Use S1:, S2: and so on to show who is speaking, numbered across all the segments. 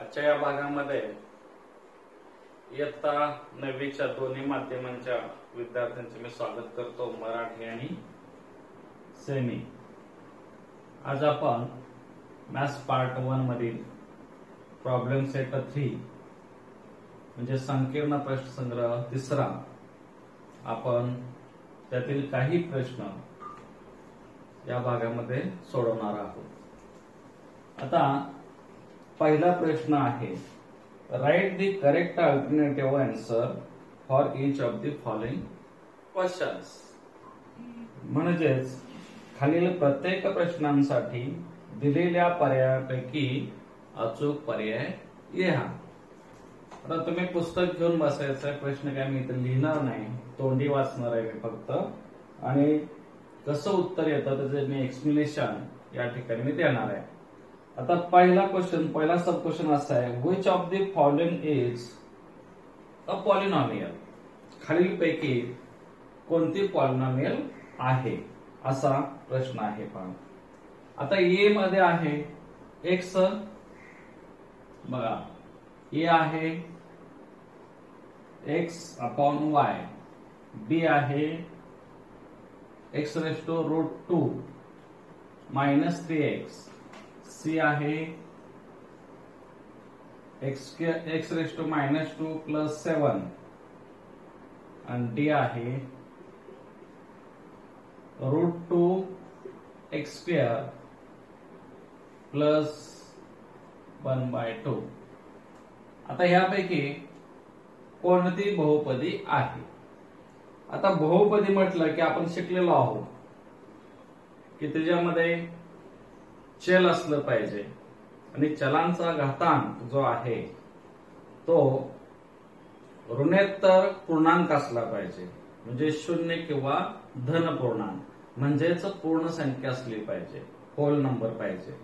S1: आजच्या या भागामध्ये इयत्ता नववीच्या दोन्ही माध्यमांच्या विद्यार्थ्यांचे मी स्वागत करतो मराठी आणि सेमी. आज आपण मॅथ्स पार्ट वन मधील प्रॉब्लेम सेट थ्री म्हणजे संकीर्ण प्रश्न संग्रह तिसरा आपण त्यातील काही प्रश्न या भागामध्ये सोडवणार आहोत. आता पहिला प्रश्न आहे write the correct alternative answer for each of the following questions म्हणजेच खालील प्रत्येक प्रश्नांसाठी दिलेल्या पर्यायापैकी अचूक पर्याय लिहा. आता तुम्ही पुस्तक घेऊन बसायचं प्रश्न काय मी इथे लिहिणार नाही तोंडी वाचणार आहे मी फक्त. आणि कसं उत्तर येतं त्याचं मी एक्सप्लेनेशन या ठिकाणी मी देणार आहे. आता पहिला क्वेश्चन पहिला सब क्वेश्चन असा आहे which of the following is a polynomial खालीलपैकी कोणती पॉलिनॉमियल आहे? असा प्रश्न आहे पहा. आता ए मध्ये आहे एक्स बघा. ए आहे एक्स अपॉन वाय बी आहे x raise to root two minus three x C आहे. X x raise to minus two plus seven आणि डी आहे. Root two x square plus one by two आता ह्यापैकी कोणती बहुपदी आहे? आता बहुपदी म्हटलं की आपण शिकलेलो आहोत. की त्याच्यामध्ये चल असलं पाहिजे. आणि चलांचा घातांक जो आहे तो ऋणेत्तर पूर्णांक असला पाहिजे. म्हणजे शून्य किंवा धन पूर्णांक. म्हणजेच पूर्ण संख्या असली पाहिजे. होल नंबर पाहिजे.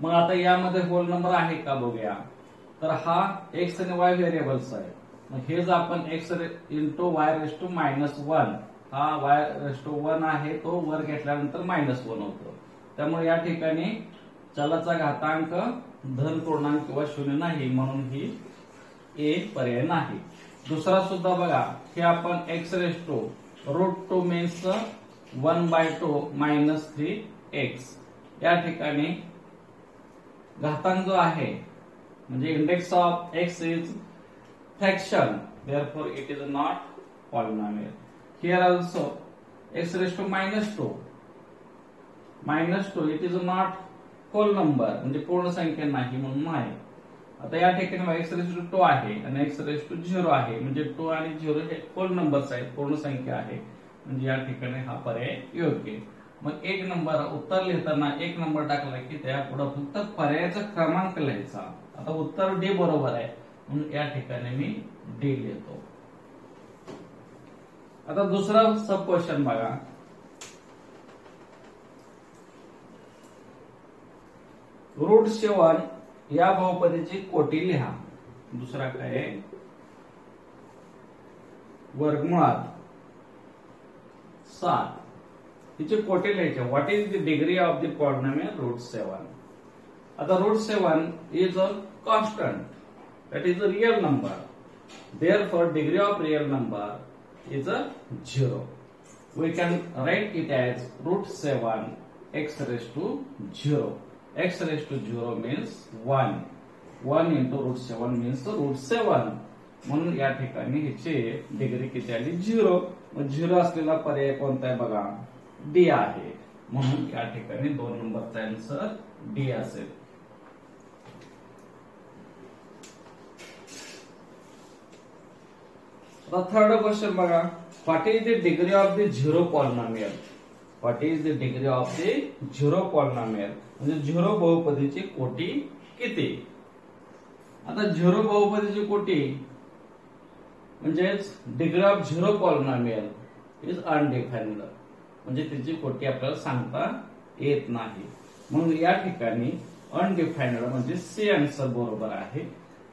S1: मग आता यामध्ये होल नंबर आहे का बघूया. तर हा एक्स आणि वाय व्हेरिएबल्स आहे. मग हे जर आपण x into y raise to minus one हा वाय रेस टू वन आहे तो वर घेतल्यानंतर मायनस वन होतो. त्यामुळे या ठिकाणी चलाचा घातांक धन पूर्णांक किंवा शून्य नाही म्हणून ही ए पर्याय नाही. दुसरा सुद्धा बघा हे आपण x raise to root two means one by two minus three x या ठिकाणी घातांक जो आहे म्हणजे index of x is fraction therefore it is not polynomial. Here also x raised to minus 2 minus 2 it is not whole number म्हणजे पूर्ण संख्या नाही म्हणून आहे आता या ठिकाणी एक्स रेस टू टू आहे आणि एक्स रेस टू झिरो आहे. म्हणजे टू आणि झिरो हे होल नंबर्स आहेत पूर्ण संख्या आहे. म्हणजे या ठिकाणी हा पर्याय योग्य. मग एक नंबर उत्तर लिहिताना एक नंबर टाकला की त्या पुढे फक्त पर्यायाचा क्रमांक लिहायचा. आता उत्तर डी बरोबर आहे. म्हणून या ठिकाणी मी डी लिहितो. आता दुसरा सब क्वेश्चन बघा. रूट सेवन या बहुपदीची कोटी लिहा. दुसरा काय वर्गमुळात सात. तिची कोटी लिहायची. What is the degree of the polynomial root seven आता root seven is a constant that is a real number therefore degree of real number is a zero we can write it as root seven x raise to zero x raised to 0 means 1. 1 into root 7 means root 7. म्हणून या ठिकाणी ह्याची degree किती आली? Zero मग zero असलेला पर्याय कोणता आहे बघा? डी आहे. म्हणून या ठिकाणी दोन नंबरचा आन्सर डी असेल. आता थर्ड क्वेश्चन बघा. What is the degree of the zero polynomial what is the degree of the zero polynomial म्हणजे झिरो बहुपदीची कोटी किती? आता झिरो बहुपदीची कोटी म्हणजेच degree of zero polynomial is undefined म्हणजे त्याची कोटी आपल्याला सांगता येत नाही. म्हणून या ठिकाणी अनडिफाईन्ड म्हणजे सी आन्सर बरोबर आहे.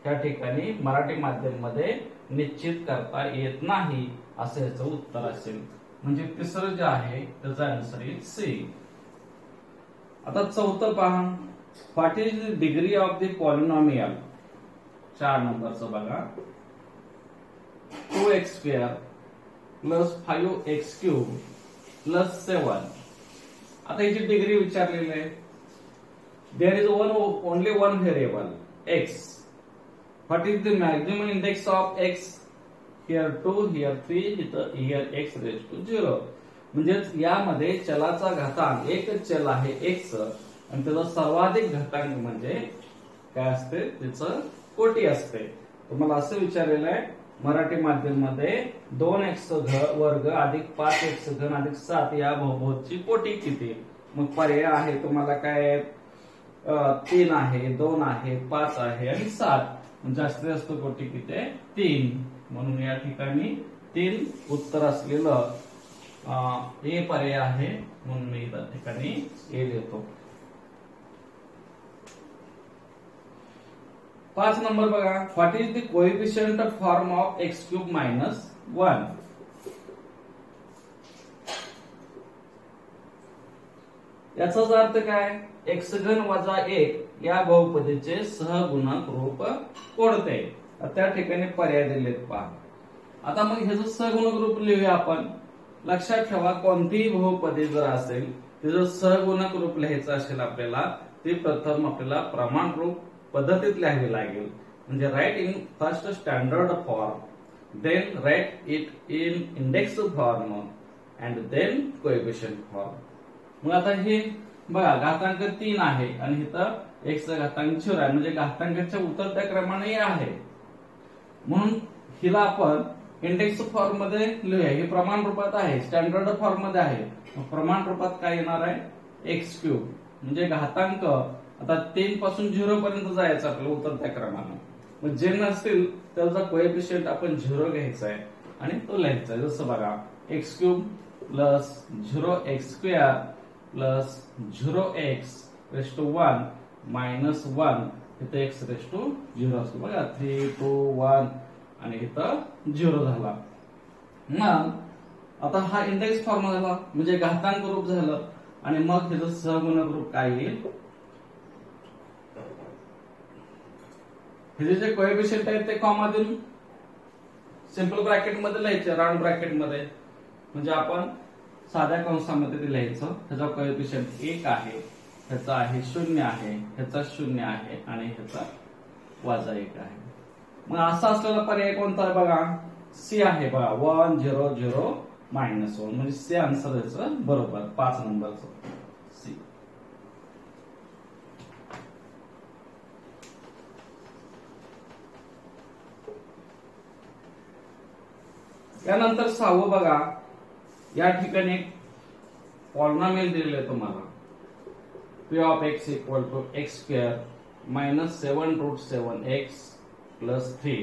S1: त्या ठिकाणी मराठी माध्यममध्ये निश्चित करता येत नाही असं याचं उत्तर असेल. म्हणजे तिसरं जे आहे त्याचा आन्सर इज सी आता चौथं पहा. What is the degree of the polynomial चार नंबरचं बघा. Two x square plus five x cube plus seven आता याची डिग्री विचारलेली आहे there is one only one variable x what is the maximum index of x here two here three इथं here x raise to zero म्हणजेच यामध्ये चलाचा घातांक एकच चल आहे एक्स आणि त्याचा सर्वाधिक घातांक म्हणजे काय असते? त्याचं कोटी असते. तुम्हाला असं विचारलेलं आहे मराठी माध्यममध्ये दोन एक्स वर्ग अधिक पाच एक्स घन अधिक सात या बहुभोजची कोटी किती? मग पर्याय आहे तुम्हाला काय? तीन आहे दोन आहे पाच आहे आणि सात. जास्तीत जास्त कोटी किती? तीन. म्हणून या ठिकाणी तीन उत्तर असलेलं अं, हे पर्याय आहे म्हणून मी त्या ठिकाणी ए लिहितो पाच नंबर बघा. What is the coefficient form of x cube minus one याचाच अर्थ काय? एक्स घन वजा एक या बहुपदीचे सहगुणक रूप कोणते त्या ठिकाणी पर्याय दिलेत पहा. आता मग ह्याचं सहगुणक रूप लिहूया आपण. लक्षात ठेवा कोणतीही बहुपदी जर असेल तिचं सहगुणक रूप लिहायचं असेल आपल्याला ते प्रथम आपल्याला प्रमाण रूप पद्धतीत लिहावी लागेल. म्हणजे write in first standard form then write it in index form and then coefficient form मग आता हे बघा घातांक तीन आहे आणि इथं एक घातांक शिवराय आहे म्हणजे घातांकाच्या उतरत्या क्रमाने आहे. म्हणून हिला आपण इंडेक्स फॉर्ममध्ये लिहूया. हे प्रमाण रूपात आहे. स्टँडर्ड फॉर्ममध्ये आहे. प्रमाण रूपात काय येणार आहे? एक्स क्यूब म्हणजे घातांक. आता तीन पासून झिरो पर्यंत जायचं आपलं उतरत्या क्रमानं. मग जे नसतील त्याचा कोएफिशियंट आपण झिरो घ्यायचा आहे आणि तो लिहायचा आहे. जसं बघा x cube plus zero x square plus zero x raise to one minus one इथे एक्स रेस टू झिरो असतो. बघा थ्री टू वन आणि इथं झिरो झाला. मग आता हा इंडेक्स फॉर्म झाला म्हणजे घातांक रूप झालं आणि मग त्याचं सहगुणक रूप काय येईल? हे जे कोएफिशियंट आहेत ते कॉमा देऊन सिंपल ब्रॅकेटमध्ये लिहायचे राऊंड ब्रॅकेटमध्ये म्हणजे आपण साध्या कंसामध्ये ते लिहायचं. ह्याचा कोएफिशियंट एक आहे ह्याचा आहे शून्य आहे ह्याचा शून्य आहे आणि ह्याचा वाजा एक आहे. मग असा असलेला पर्याय कोणता आहे बघा? सी आहे बघा. One zero zero minus one म्हणजे सी आन्सर याचं बरोबर. पाच नंबरचं. सी त्यानंतर सहावं बघा. या ठिकाणी एक पॉलिनॉमियल दिलेलं आहे तुम्हाला. P of x equal to x square minus seven root seven x plus three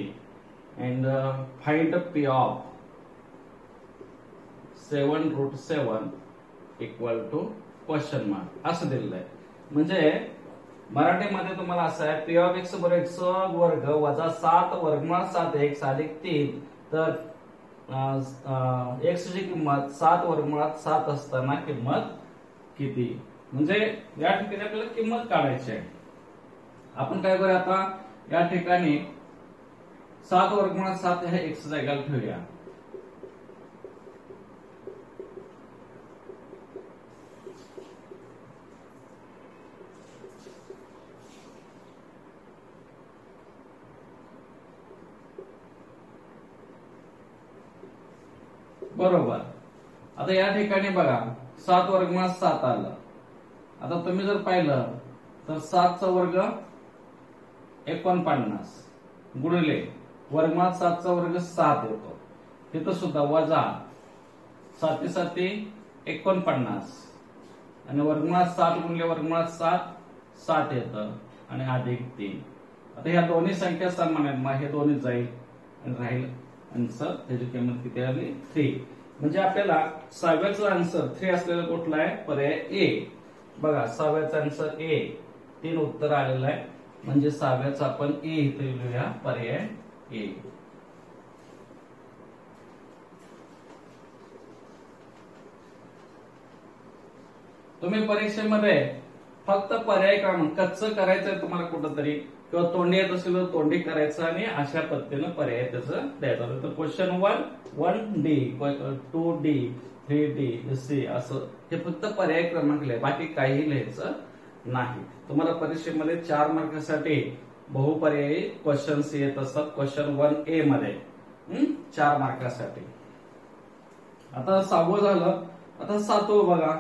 S1: and find p of seven root seven equal to question mark असं दिलेलं आहे. म्हणजे मराठीमध्ये तुम्हाला असं आहे पी ऑफ एक्स बरोबर एक्स वर्ग वजा सात वर्गमुळात सात एक्स अधिक तीन. तर एक्सची किंमत सात वर्गमुळात सात असताना किंमत किती? म्हणजे या ठिकाणी आपल्याला किंमत काढायची आहे. आपण काय करूया आता? या ठिकाणी सात वर्गमुळात सात हे एक्स जागेला ठेवूया. बरोबर. आता या ठिकाणी बघा सात वर्गमुळात सात आलं. आता तुम्ही जर पाहिलं तर सातचा वर्ग एकोणपन्नास गुणले वर्गमात सातचा वर्ग सात येतो. तिथं सुद्धा वजा साते साते एकोणपन्नास. आणि वर्गमात सात गुणले वर्गमात सात सात येतं. आणि अधिक तीन. आता ह्या दोन्ही संख्या समान आहेत. मग हे दोन्ही जाईल आणि राहील आन्सर. त्याची किंमत किती आली? थ्री. म्हणजे आपल्याला सहाव्याचा आन्सर थ्री असलेला कुठला आहे? पर्याय ए. बघा सहाव्याचा आन्सर ए. तीन उत्तर आलेलं आहे. म्हणजे सहाव्याचा आपण ए इथे लिहूया. पर्याय ए तुम्ही परीक्षेमध्ये फक्त पर्याय क्रमांक कच्चं करायचंय तुम्हाला कुठंतरी किंवा तोंडी येत असेल तर तोंडी करायचं आणि अशा पद्धतीनं पर्याय त्याचं द्यायचं तर question one one D two D three D C असं हे फक्त पर्याय क्रमांक लिहाय बाकी काही लिहायचं नाही. तुम्हाला परीक्षेमध्ये चार मार्कासाठी बहुपर्यायी क्वेश्चन्स येत असतात. क्वेश्चन वन ए मध्ये. चार मार्कासाठी. आता सहावं झालं. आता सातवं बघा.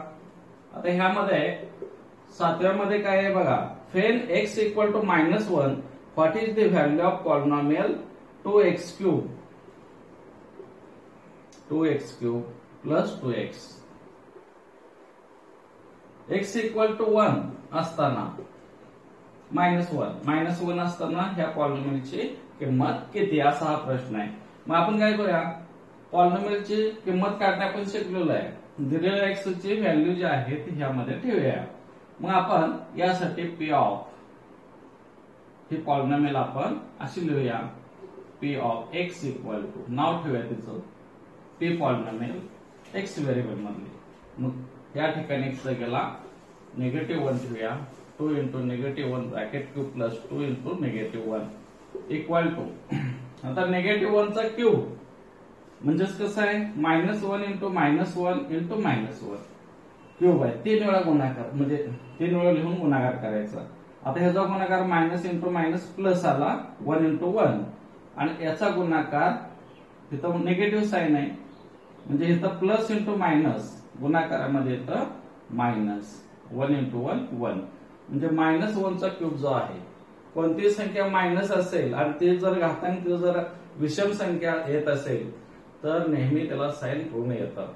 S1: आता ह्यामध्ये सातव्यामध्ये काय आहे बघा? When x equal to minus one what is the value of polynomial two x cube two x cube plus two x x equal to one असताना. मायनस वन मायनस वन असताना ह्या पॉलिनॉमियलची किंमत किती? असा हा प्रश्न आहे. मग आपण काय करूया? पॉलिनॉमियलची किंमत काढणे आपण शिकलेलो आहे. दिलेल्या एक्स ची व्हॅल्यू जी आहे ती ह्यामध्ये ठेवूया. मग आपण यासाठी पी ऑफ ही पॉलिनॉमियल आपण अशी लिहूया. P of x equal to नाव ठेवूया तिचं. पी पॉलिनॉमियल एक्स व्हेरिएबल मधली. मग या ठिकाणी गेला. निगेटिव्ह वन ठेवूया. Two into negative one bracket cube plus two into negative one equal to आता निगेटिव्ह वनचा क्यू म्हणजेच कसं आहे? Minus one into minus one into minus one cube आहे. तीन वेळा गुणाकार म्हणजे तीन वेळा लिहून गुणाकार करायचा. आता ह्याचा गुणाकार मायनस इंटू मायनस प्लस आला वन इंटू वन आणि याचा गुणाकार तिथं निगेटिव्ह साईन आहे. म्हणजे इथं प्लस इंटू मायनस गुणाकारामध्ये येतं minus one into one one म्हणजे मायनस वनचा क्यूब जो आहे कोणतीही संख्या मायनस असेल आणि ते जर घातांक जर विषम संख्या येत असेल तर नेहमी त्याला साईन ऋण येतं.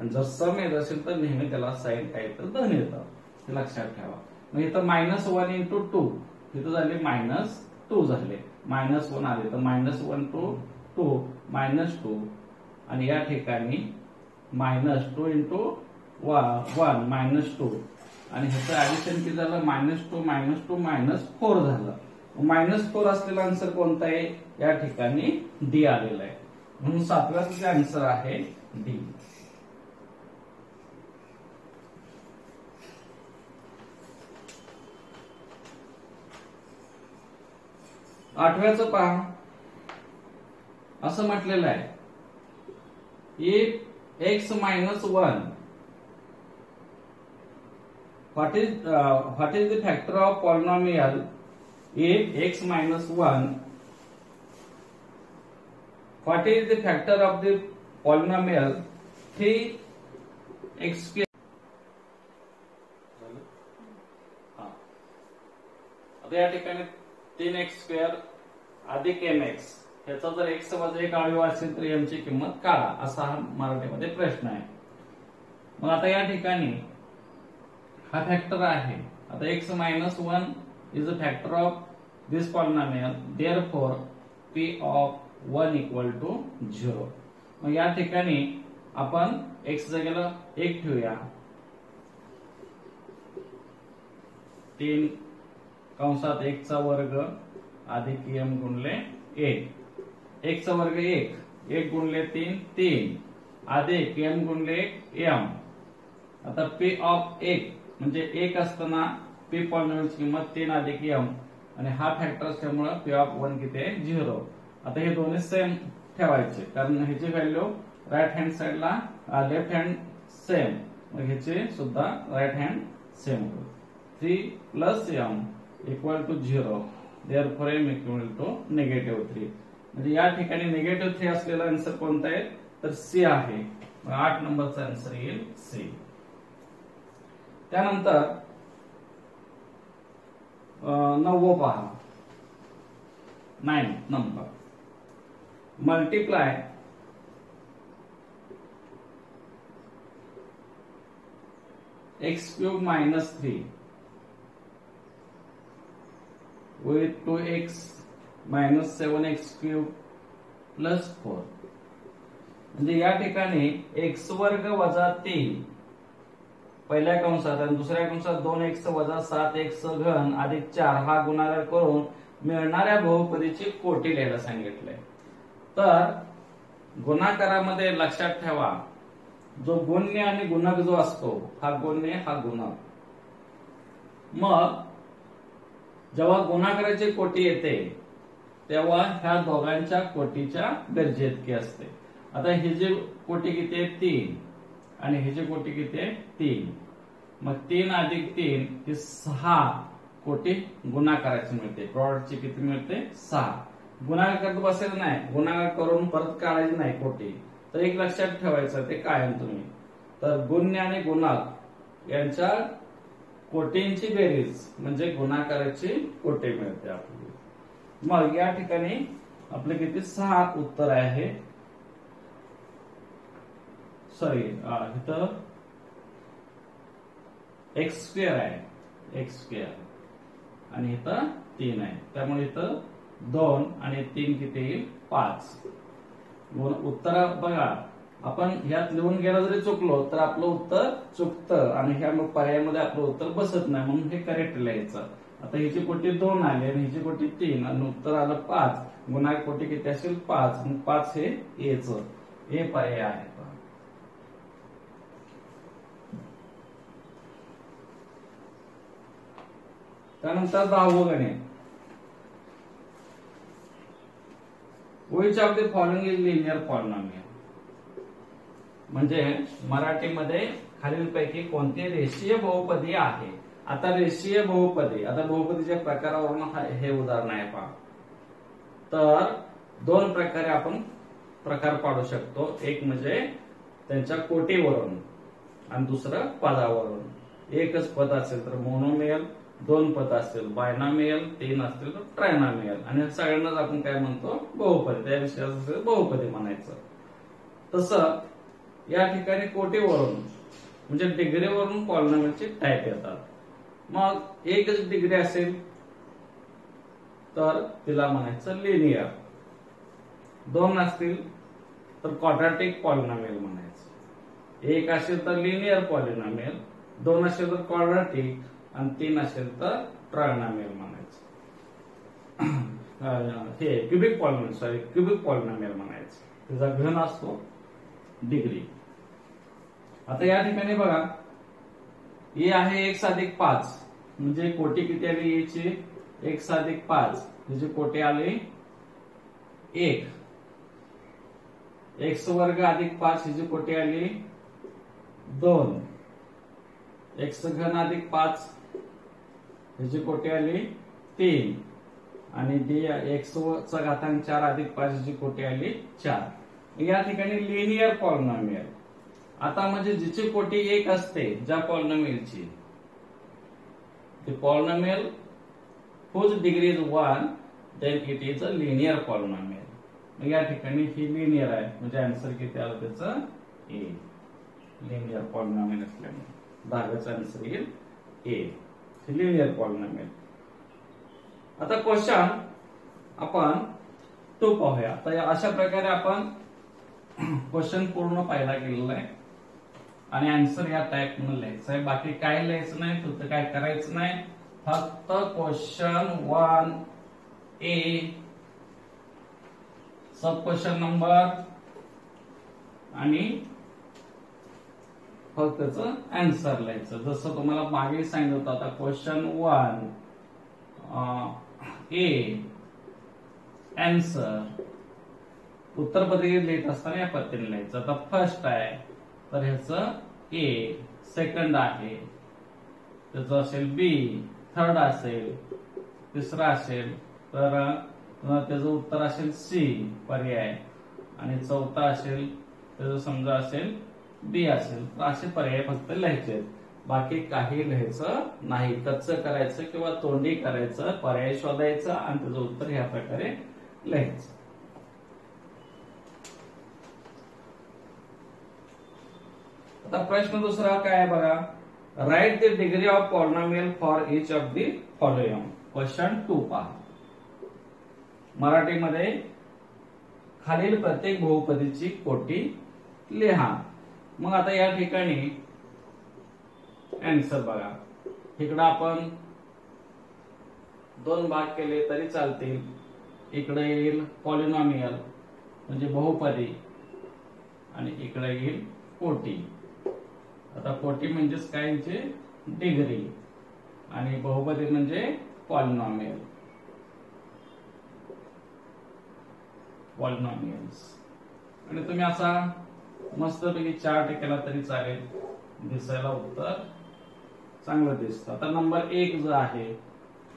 S1: आणि जर सम येत असेल तर नेहमी त्याला साईन काय तर धन येतं. हे लक्षात ठेवा. मग इथं मायनस वन इंटू टू इथं झाले मायनस टू झाले. मायनस वन आले तर minus one two two minus two आणि या ठिकाणी minus two into one minus two आणि ह्याचं ऍडिशन किती झालं? Minus two minus two minus four झालं. मायनस फोर असलेला आन्सर कोणता आहे? या ठिकाणी डी आलेला आहे. म्हणून सातव्याचा आन्सर आहे डी आठव्याचं पहा. असं म्हटलेलं आहे. If x minus one what is uh, what is the factor of polynomial if x minus 1 what is the factor of the polynomial 3 x square आता या ठिकाणी तीन एक्स स्क्वेअर अधिक एम एक्स ह्याचा जर एक्स वजा एक अवयव असेल तर एमची किंमत काढा असा हा मराठीमध्ये प्रश्न आहे मग आता या ठिकाणी हा फॅक्टर आहे. आता x minus one is a factor of this polynomial therefore p of one equal to zero मग या ठिकाणी आपण एक्स जागेला एक ठेवूया. तीन कंसात एकचा वर्ग अधिक एम गुणले एक. एकचा वर्ग एक. एक गुणले तीन तीन. अधिक एम गुणले एक एम आता पी ऑफ एक म्हणजे एक असताना पी पॉइंट किंमत तीन अधिक एम आणि हा फॅक्टर असल्यामुळं पी ऑफ वन किती आहे? झिरो आता हे दोन्ही सेम ठेवायचे. कारण ह्याची व्हॅल्यू राईट हँड साइडला लेफ्ट हँड सेम मग ह्याचे सुद्धा राईट हँड सेम होईल three plus m equal to zero therefore m equal to negative three म्हणजे या ठिकाणी निगेटिव्ह थ्री असलेला आन्सर कोणता आहे? तर सी आहे. आठ नंबरचा आन्सर येईल सी त्यानंतर नववं पहा. Nine number multiply x cube minus three with two x minus seven x cube plus four म्हणजे या ठिकाणी एक्स वर्ग वजा तीन. पहिल्या कंसात आणि दुसऱ्या कंसात दोन एक्स वजा सात एक्स घन अधिक चार हा गुणाकार करून मिळणाऱ्या बहुपदीची कोटी लिहायला सांगितलंय. तर गुणाकारामध्ये लक्षात ठेवा जो गुण्य आणि गुणक जो असतो हा गुण्य हा गुणक. मग जेव्हा गुणाकाराची कोटी येते तेव्हा ह्या दोघांच्या कोटीच्या गरजेतकी असते. आता ही जी कोटी किती आहे? तीन. आणि ही जी कोटी किती आहे? तीन. मग तीन अधिक तीन हे सहा कोटी गुणाकाराची मिळते. प्रॉडक्टची किती मिळते? सहा. गुणाकार करत बसायचं नाही. गुणाकार करून परत काढायचे नाही कोटी. तर एक लक्षात ठेवायचं ते कायम तुम्ही. तर गुण्य आणि गुणाक यांच्या कोटींची बेरीज म्हणजे गुणाकाराची कोटी मिळते आपली. मग या ठिकाणी आपले किती? सहा उत्तर आहे. सॉरी इथं एक्स स्क्वेअर आहे. एक्स स्क्वेअर आणि इथं तीन आहे. त्यामुळे इथं दोन आणि तीन किती येईल? पाच. उत्तर बघा. आपण ह्यात लिहून गेला जरी चुकलो तर आपलं उत्तर चुकतं आणि ह्या मग पर्यायामध्ये आपलं उत्तर बसत नाही. म्हणून हे करेक्ट लिहायचं. आता हिची कोटी दोन आली आणि हिची कोटी तीन आणि उत्तर आलं पाच. गुन्हा कोटी किती असेल? पाच. मग पाच हे एच हे पर्याय आहे. त्यानंतर दहावं गणे. which of the following is linear म्हणजे मराठीमध्ये खालीलपैकी कोणते रेषीय बहुपदी आहे? आता रेषीय बहुपदी आता बहुपदीच्या प्रकारावरून हे उदाहरण आहे पहा. तर दोन प्रकारे आपण प्रकार पाडू शकतो. एक म्हणजे त्यांच्या कोटीवरून आणि दुसरं पदावरून. एकच पद असेल तर मोनोमियल दोन पद असेल बायनामियल तीन असतील तर ट्रायनामियल. आणि सगळ्यांनाच आपण काय म्हणतो? बहुपदी. त्या विषयाचं बहुपदी म्हणायचं. तसं या ठिकाणी कोटीवरून म्हणजे डिग्रीवरून पॉलिनॉमियलचे टाईप येतात. मग एकच डिग्री असेल तर तिला म्हणायचं लिनियर दोन असतील तर क्वाड्रॅटिक पॉलिनॉमियल म्हणायचं. एक असेल तर लिनियर पॉलिनॉमियल दोन असेल तर क्वाड्रॅटिक आणि तीन असेल तर ट्रायनामियल म्हणायचं. हे cubic polynomial sorry cubic polynomial म्हणायचं. त्याचा घन असतो डिग्री. आता या ठिकाणी बघा हे आहे एक साधिक पाच. म्हणजे कोटी किती आली याची? एक साधिक पाच. म्हणजे कोटी आली एक. एक्स वर्ग अधिक पाच हिची कोटी आली दोन. एक्स घन अधिक पाच ह्याचे कोटी आली तीन. आणि डी एक्स चा घातांक चार अधिक पाच ह्याची कोटी आली चार. या ठिकाणी लिनियर पॉलिनॉमियल आता म्हणजे जिची कोटी एक असते ज्या पॉलिनॉमियलची ती polynomial whose degree is 1 then it is a linear polynomial. मग या ठिकाणी ही लिनियर आहे. म्हणजे आन्सर किती आलं त्याचं? ए लिनियर पॉलिनॉमियल असल्यामुळे. दहाव्याचं आन्सर येईल ए लिनियर पॉलिनॉमियल आता क्वेश्चन आपण तो पाहूया. तर अशा प्रकारे आपण क्वेश्चन पूर्ण पाहिला गेलेला आहे. आणि आन्सर या टाईप म्हणून लिहायचं आहे. बाकी काय लिहायचं नाही तुझं काय करायचं नाही. फक्त question one A sub question number आणि फक्त त्याचं आन्सर लिहायचं. जसं तुम्हाला मागे सांगितलं होतं आता क्वेश्चन वन ए अँसर उत्तर पत्रिकेत लिहित असताना या पद्धतीने लिहायचं. आता फर्स्ट आहे तर ह्याचं ए सेकंड आहे. त्याचं असेल बी थर्ड असेल तिसरा असेल तर त्याचं उत्तर असेल सी पर्याय. आणि चौथा असेल त्याचं समजा असेल बी असेल तर असे पर्याय फक्त लिहायचे बाकी काही लिहायचं नाही. कच्च करायचं किंवा तोंडी करायचं पर्याय शोधायचं आणि त्याचं उत्तर ह्या प्रकारे लिहायचं. आता प्रश्न दुसरा काय आहे बघा? Write the degree of polynomial for each of the following question two पहा. मराठीमध्ये खालील प्रत्येक बहुपदीची कोटी लिहा. मग आता या ठिकाणी अँसर बघा. इकडं आपण दोन भाग केले तरी चालतील. इकडे येईल पॉलिनॉमियल म्हणजे बहुपदी आणि इकडे येईल कोटी. आता कोटी म्हणजेच काय? म्हणजे डिग्री आणि बहुपदी म्हणजे पॉलिनॉमियल पॉलिनॉमियल्स आणि तुम्ही असा मस्तपैकी चार्ट केला तरी चालेल. दिसायला उत्तर चांगलं दिसतं. आता नंबर एक जो आहे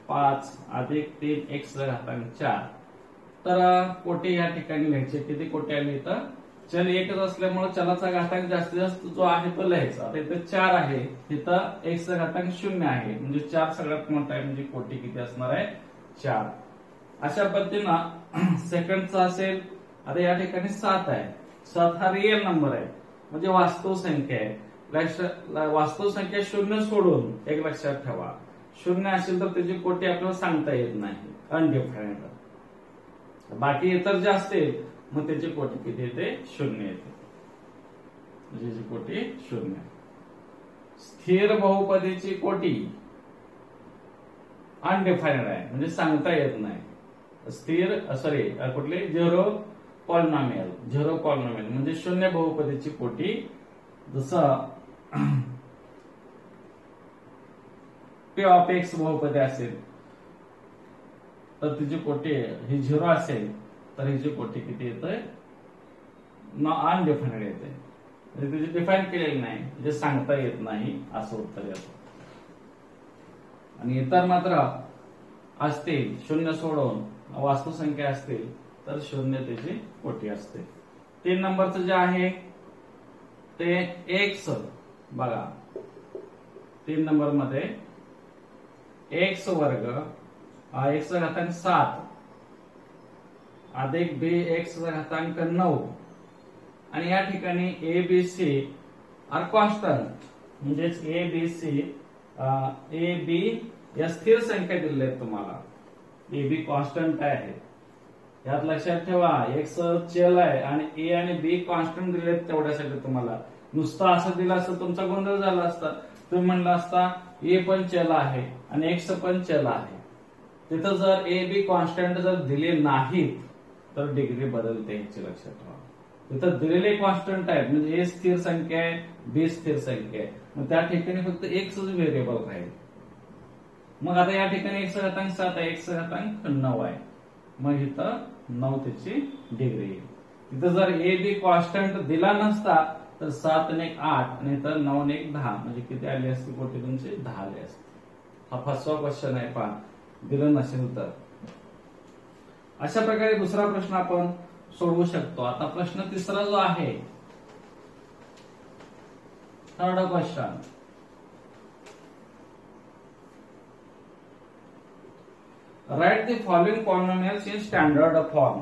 S1: पाच अधिक तीन एक्स घातांक चार. तर कोटे या ठिकाणी लिहायचे? किती कोटे आले इथं? चल एकच असल्यामुळे चलाचा घातांक जास्तीत जास्त जो आहे तो लिहायचा. आता इथं चार आहे. तिथं एक्स घातांक शून्य आहे. म्हणजे चार सगळ्यात मोठा आहे. म्हणजे कोटी किती असणार आहे? चार. अशा पद्धतीनं सेकंडचा असेल. आता या ठिकाणी सात आहे. सात हा रिअल नंबर आहे. म्हणजे वास्तव संख्या आहे. वास्तव संख्या शून्य सोडून एक लक्षात ठेवा. शून्य असेल तर त्याची कोटी आपल्याला सांगता येत नाही. अनडिफाईन्ड बाकी इतर जे असतील मग त्याची कोटी किती येते? शून्य येते. म्हणजे कोटी शून्य स्थिर बहुपदीची कोटी अनडिफाईन्ड आहे. म्हणजे सांगता येत नाही. स्थिर सॉरी कुठली? झिरो पॉलिनॉमियल झिरो पॉलिनॉमियल म्हणजे शून्य बहुपदीची कोटी. जसं पी ऑफ एक्स बहुपदी असेल तर तिची कोटी ही झिरो असेल तर हिची कोटी किती येते अनडिफाईन्ड येते म्हणजे तिची डिफाईन केलेली नाही म्हणजे सांगता येत नाही असं उत्तर येतं. आणि इतर मात्र असतील शून्य सोडून वास्तुसंख्या असतील तर शून्य त्याची कोटी असते. तीन नंबरचं जे आहे ते एक्स बघा. तीन नंबरमध्ये एक्स वर्ग एक्स घातांक सात. अधिक बी एक्स घातांक नऊ. आणि या ठिकाणी A B C are constant म्हणजेच A B C A B या स्थिर संख्या दिलेल्या आहेत तुम्हाला. ए बी कॉन्स्टंट आहे? यात लक्षात ठेवा एक्स चल आहे आणि ए आणि बी कॉन्स्टंट दिलेत तेवढ्यासाठी तुम्हाला. नुसतं असं दिलं असतं तुमचा गोंधळ झाला असता. तुम्ही म्हणला असता ए पण चल आहे आणि एक्स पण चल आहे. तिथं जर ए बी कॉन्स्टंट जर दिले नाहीत तर डिग्री बदलते ह्याची लक्षात ठेवा. तिथं दिलेले कॉन्स्टंट आहेत म्हणजे ए स्थिर संख्या आहे बी स्थिर संख्या आहे. मग त्या ठिकाणी फक्त एकच व्हेरिएबल राहील. मग आता या ठिकाणी एकशे घातांक सात आहे एकशे घातांक नऊ आहे. मग इथं नऊ त्याची डिग्री येईल तिथं जर ए बी कॉन्स्टंट दिला नसता तर सात आणि एक आठ आणि तर नऊ ने एक दहा. म्हणजे किती आले असते? कोटी तुमची दहा आली असते. हा फसवा क्वेश्चन आहे पहा दिलं नसेल तर. अशा प्रकारे दुसरा प्रश्न आपण सोडवू शकतो. आता प्रश्न तिसरा जो आहे third question write the following polynomials in standard form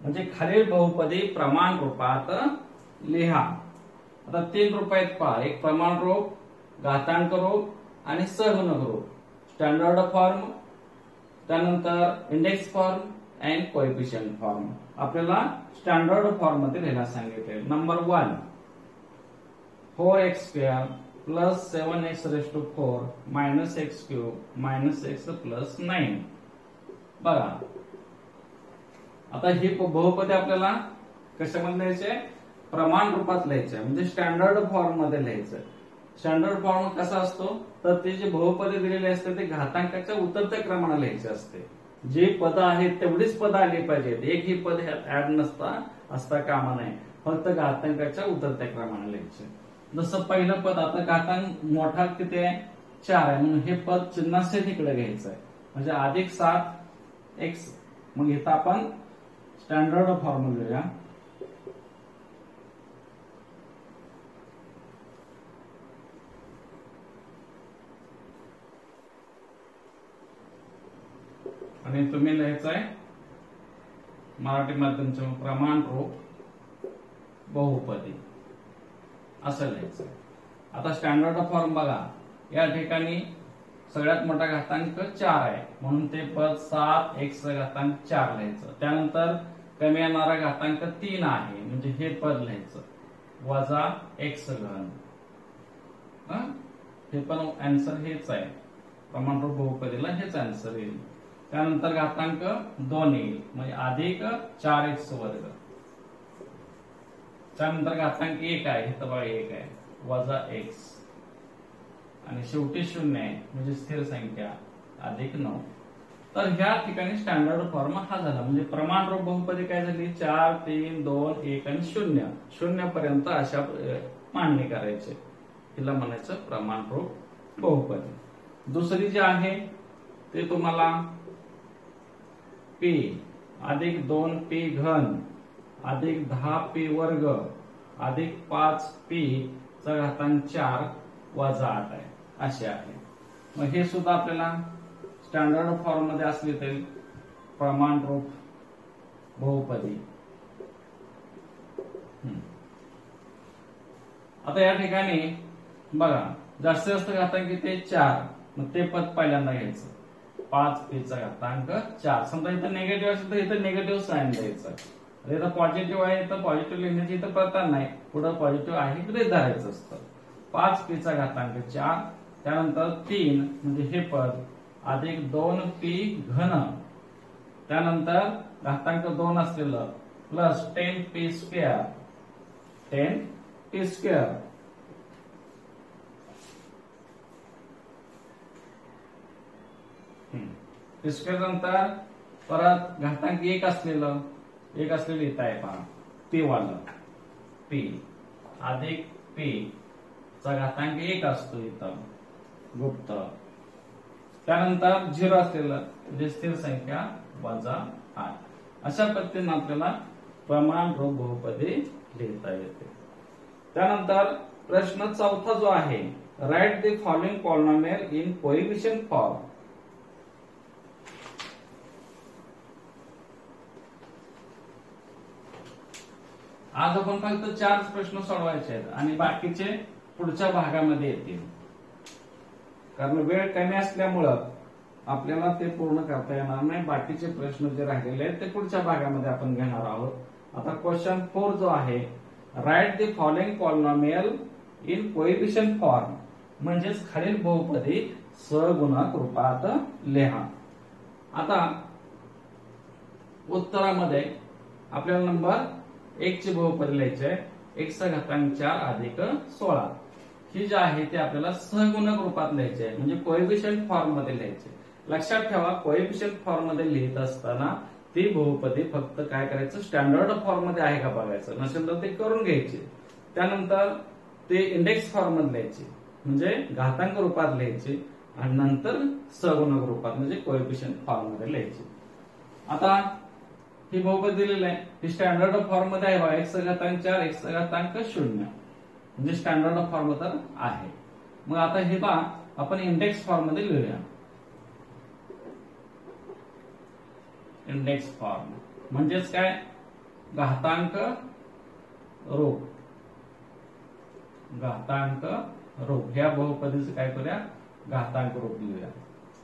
S1: म्हणजे खालील बहुपदी प्रमाण रूपात लिहा. आता तीन रूप आहेत पहा. एक प्रमाण रूप घातांक रूप आणि सहगुणक रूप. स्टँडर्ड फॉर्म त्यानंतर index form and coefficient form आपल्याला स्टँडर्ड फॉर्ममध्ये लिहायला सांगितले. Number one four x square plus seven x raise to four minus x cube minus x plus nine बघा. आता हे बहुपदी आपल्याला कशामध्ये लिहायचे? प्रमाण रूपात लिहायचे. म्हणजे स्टँडर्ड फॉर्ममध्ये लिहायचं. स्टँडर्ड फॉर्म कसा असतो? तर ते जे बहुपदे दिलेले असते ते घातांकाच्या उतरत्या क्रमाने लिहायचे असते. जे पद आहेत तेवढीच पद आली पाहिजेत. एक ही पद ऍड नसता असता कामा नाही फक्त घातांकाच्या उतरत्या क्रमाने लिहायचे. जसं पहिलं पद आता घातांक मोठा किती आहे चार आहे. म्हणून हे पद चिन्हास्य तिकडे घ्यायचं आहे म्हणजे अधिक सात एक्स मग इथं आपण स्टँडर्ड फॉर्म लिहूया आणि तुम्ही लिहायचं आहे मराठी माध्यमचं प्रमाण रूप बहुपदी. असं लिहायचं आता स्टँडर्ड फॉर्म बघा. या ठिकाणी सगळ्यात मोठा घातांक चार आहे. म्हणून ते पद सात एक्स घातांक चार लिहायचं. त्यानंतर कमी येणारा घातांक तीन आहे. म्हणजे हे पद लिहायचं. वजा एक्स घन. हे? पण अँसर हेच आहे. प्रमाणरूप बहुपदीला हेच आन्सर येईल. त्यानंतर घातांक दोन येईल. म्हणजे अधिक चार एक्स वर्ग. त्यानंतर घातांक एक आहे हे तर बघा एक आहे. वजा एक्स आणि शेवटी शून्य आहे म्हणजे स्थिर संख्या अधिक नऊ. तर ह्या ठिकाणी स्टँडर्ड फॉर्म हा झाला. म्हणजे प्रमाण रूप बहुपदी काय झाली? चार तीन दोन एक आणि शून्य. शून्य पर्यंत अशा मांडणी करायचे. तिला म्हणायचं प्रमाण रूप बहुपदी. दुसरी जी आहे ते तुम्हाला पी अधिक दोन पी घन. अधिक दहा पी वर्ग अधिक पाच पी चा घातांक चार वजा आठ आहे. असे आहे. मग हे सुद्धा आपल्याला स्टँडर्ड फॉर्ममध्ये असले तरी प्रमाण रूप बहुपदी. हम्म. आता या ठिकाणी बघा जास्तीत जास्त घातांक किती चार. मग ते पद पहिल्यांदा घ्यायचं. पाच पीचा घातांक चार. समजा इथं निगेटिव्ह असेल तर इथं निगेटिव्ह साईन द्यायचं. आता पॉझिटिव्ह आहे तर पॉझिटिव्ह लिहिण्याची इथं प्रथा नाही. पुढं पॉझिटिव्ह आहे की धरायचं असतं. पाच पीचा घातांक चार त्यानंतर तीन म्हणजे हे पद. अधिक दोन पी घन. त्यानंतर घातांक दोन असलेलं plus ten p square ten p square p square नंतर परत घातांक एक असलेलं एक असलेलं इथं आहे पहा. पी वालं. पी अधिक पी चा घातांक एक असतो इथं. गुप्त. त्यानंतर झिरो असलेलं म्हणजे स्थिर संख्या वजा आठ. अशा पद्धतीने आपल्याला प्रमाण रोग बहुपदी लिहिता येते. त्यानंतर प्रश्न चौथा जो आहे write the following polynomial in coefficient form आज आपण फक्त चार प्रश्न सोडवायचे आहेत आणि बाकीचे पुढच्या भागामध्ये येतील. कारण वेळ कमी असल्यामुळं आपल्याला ते पूर्ण करता येणार नाही. बाकीचे प्रश्न जे राहिलेले आहेत ते पुढच्या भागामध्ये आपण घेणार आहोत. आता क्वेश्चन फोर जो आहे write the following polynomial in coefficient form म्हणजेच खालील बहुपदी सगुणक रूपात लिहा. आता उत्तरामध्ये आपल्याला नंबर एक ची बहुपदी लिहायची आहे एकचा घातांक चार अधिक सोळा. ही जी आहे ते आपल्याला सहगुणक रूपात लिहायचे आहे. म्हणजे कोएफिशियंट फॉर्ममध्ये लिहायचे लक्षात ठेवा कोएफिशियंट फॉर्ममध्ये लिहित असताना ती बहुपदी फक्त काय करायचं? स्टँडर्ड फॉर्ममध्ये आहे का बघायचं? नसेल तर ते करून घ्यायचे. त्यानंतर ते इंडेक्स फॉर्ममध्ये लिहायचे. म्हणजे घातांक रूपात लिहायचे आणि नंतर सगुणक रूपात म्हणजे कोएफिशियंट फॉर्ममध्ये लिहायचे. आता ही बहुपद दिलेलं आहे. ही स्टँडर्ड फॉर्ममध्ये आहे बघा. एक्स घातांक चार एक्स घातांक शून्य. म्हणजे स्टँडर्ड ऑफ फॉर्म तर आहे. मग आता हे पहा आपण इंडेक्स फॉर्ममध्ये लिहूया. इंडेक्स फॉर्म म्हणजेच काय? घातांक रूप घातांक रोग ह्या बहुपदीचं काय करूया? घातांक रोग लिहूया.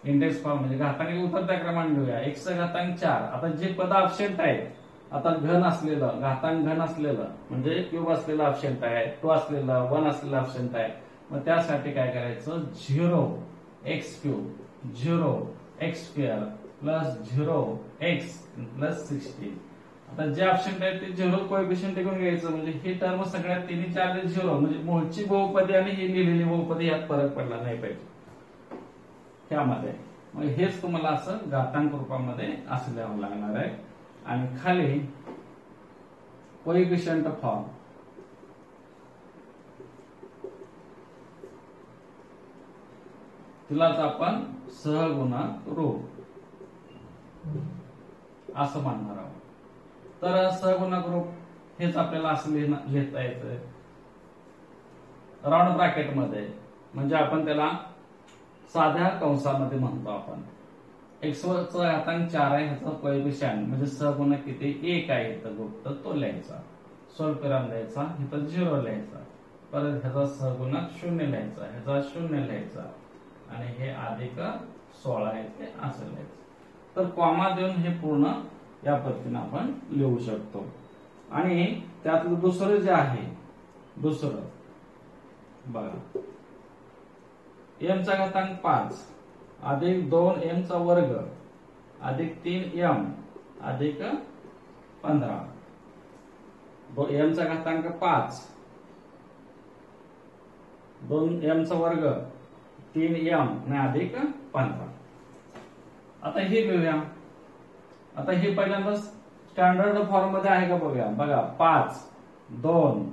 S1: इंडेक्स फॉर्म म्हणजे घातांक उतरत्या क्रमांक घेऊया. एक्स घातांक चार. आता जे पद ऑप्शंट आहेत आता घन असलेलं घातांक घन असलेलं म्हणजे क्यूब असलेला ऑप्शंट आहे टू असलेला वन असलेला ऑप्शंट आहे. मग त्यासाठी काय करायचं? Zero x cube zero x square plus zero x plus sixteen आता जे ऑप्शन आहे ते झिरो कोएफिशियंट टिकून घ्यायचं. म्हणजे हे टर्म सगळ्यात तिन्ही चार झिरो म्हणजे मूळची बहुपदी आणि ही लिहिलेली बहुपदी यात फरक पडला नाही पाहिजे. त्यामध्ये. मग हेच तुम्हाला असं घातांक रूपामध्ये असं द्यावं लागणार आहे. आणि खाली कोइफिशियंट फॉर्म तिलाच आपण सहगुणक रूप असं मानणार आहोत. तर सहगुणक रूप हेच आपल्याला असं लिहिणं- लिहिता येतं राऊंड ब्रॅकेटमध्ये म्हणजे आपण त्याला साध्या कंसामध्ये म्हणतो आपण. एक्स चा घातांक चार आहे ह्याचा कोएफिशियंट म्हणजे सहगुण किती? एक आहे इथं गुप्त तो लिहायचा. स्वल्पविराम लिहायचा इथं झिरो लिहायचा. परत ह्याचा सहगुणक शून्य लिहायचा ह्याचा शून्य लिहायचा. आणि हे अधिक सोळा आहे ते असं लिहायचं. तर कॉमा देऊन हे पूर्ण या पद्धतीने आपण लिहू शकतो. आणि त्यातलं दुसरं जे आहे दुसरं बघा. एम चा घातांक पाच. अधिक दोन एम चा वर्ग. अधिक तीन एम अधिक पंधरा. एम चा घातांक पाच. दोन एम चा वर्ग. तीन एम आणि अधिक पंधरा. आता हे घेऊया. आता हे पहिल्यांदा स्टँडर्ड फॉर्ममध्ये आहे का बघूया. बघा पाच दोन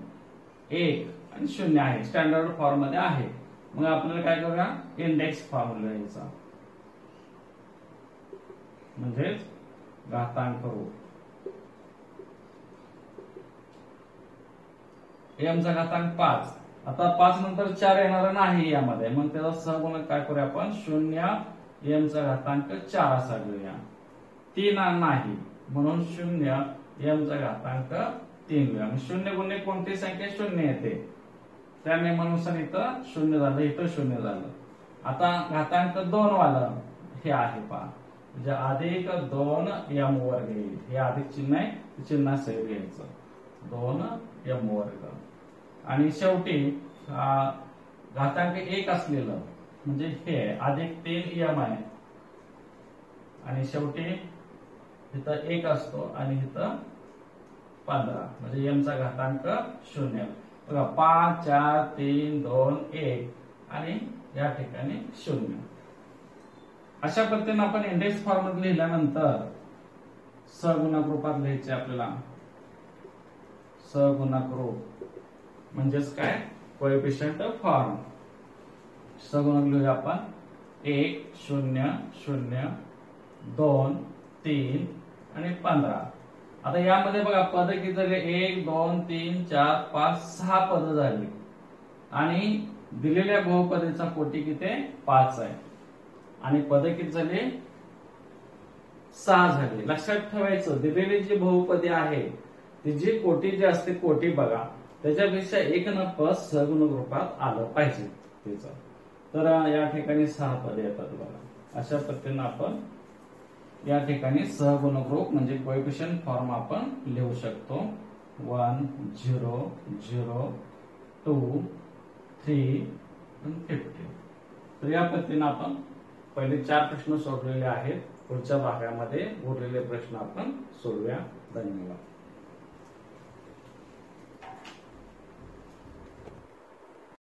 S1: एक आणि शून्य आहे. स्टँडर्ड फॉर्ममध्ये आहे. मग आपल्याला काय करूया? इंडेक्स फॉर्म्युला याचा म्हणजेच घातांक रूप एमचा घातांक पाच. आता पाच नंतर चार येणार नाही यामध्ये. मग त्याचा सहगुणक काय करूया आपण? शून्य. एमचा घातांक चार असा घेऊया. तीन नाही. म्हणून शून्य. एमचा घातांक तीन घेऊया. शून्य गुन्हे कोणती संख्या? शून्य येते. त्या नियमानुसार इथं शून्य झालं इथं शून्य झालं. आता घातांक दोन वालं हे आहे पहा. म्हणजे अधिक दोन यम वर्ग येईल. हे अधिक चिन्ह आहे चिन्ह सहित घ्यायचं. दोन यम वर्ग. आणि शेवटी घातांक एक असलेलं म्हणजे हे अधिक तीन यम आहे. आणि शेवटी इथं एक असतो आणि इथं पंधरा. म्हणजे यमचा घातांक शून्य. बघा पाच चार तीन दोन एक आणि या ठिकाणी शून्य. अशा पद्धतीने आपण इंडेक्स फॉर्म लिहिल्यानंतर सगुणक रूपात लिहायचे आपल्याला. सगुणक रूप म्हणजेच काय? कोएफिशियंट फॉर्म सगुणक लिहूया आपण. एक शून्य शून्य दोन तीन आणि पंधरा. आता यामध्ये बघा पद किती झाले? एक दोन तीन चार पाच सहा पद झाली. आणि दिलेल्या बहुपदीचा कोटी किती पाच आहे. आणि पद किती झाले? सहा झाले. लक्षात ठेवायचं दिलेली जी बहुपदी आहे ती जी कोटी जी असते कोटी बघा त्याच्यापेक्षा एक न पद सगुण रूपात आलं पाहिजे. तिचं तर या ठिकाणी सहा पदे येतात बघा. अशा पद्धतीनं आपण या ठिकाणी सहगुणक म्हणजे कोएफिशियंट फॉर्म आपण लिहू शकतो. One zero zero two three fifty तर या पद्धतीने आपण पहिले चार प्रश्न सोडलेले आहेत. पुढच्या भागामध्ये उरलेले प्रश्न आपण सोडूया. धन्यवाद.